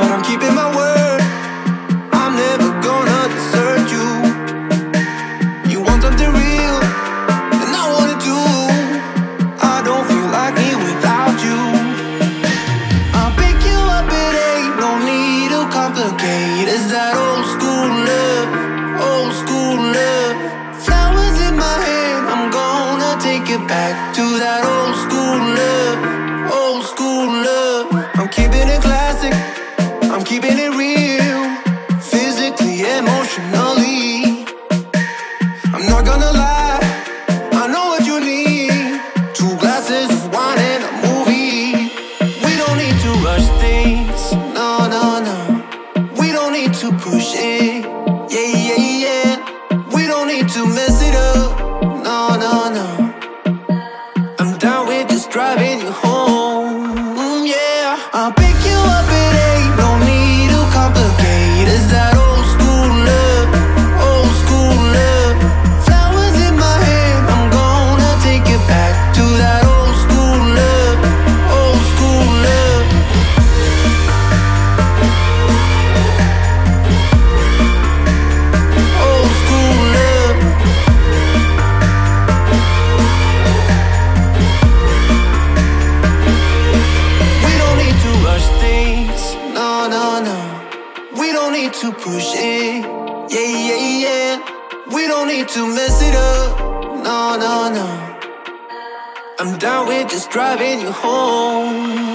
but I'm keeping my word. I'm never gonna desert you. You want something real, and I it too. I don't feel like me without you. I'll pick you up, it ain't no need to complicate. It's that old school love, old school love. Flowers in my hand, I'm gonna take it back to that old emotionally. I'm not gonna lie, I know what you need. Two glasses of wine and a movie. We don't need to rush things, no, no, no. We don't need to push it, yeah, yeah, yeah. We don't need to mess it up, no, no, no. I'm down with just driving you home, don't need to push it, yeah, yeah, yeah. We don't need to mess it up, no, no, no. I'm down with just driving you home.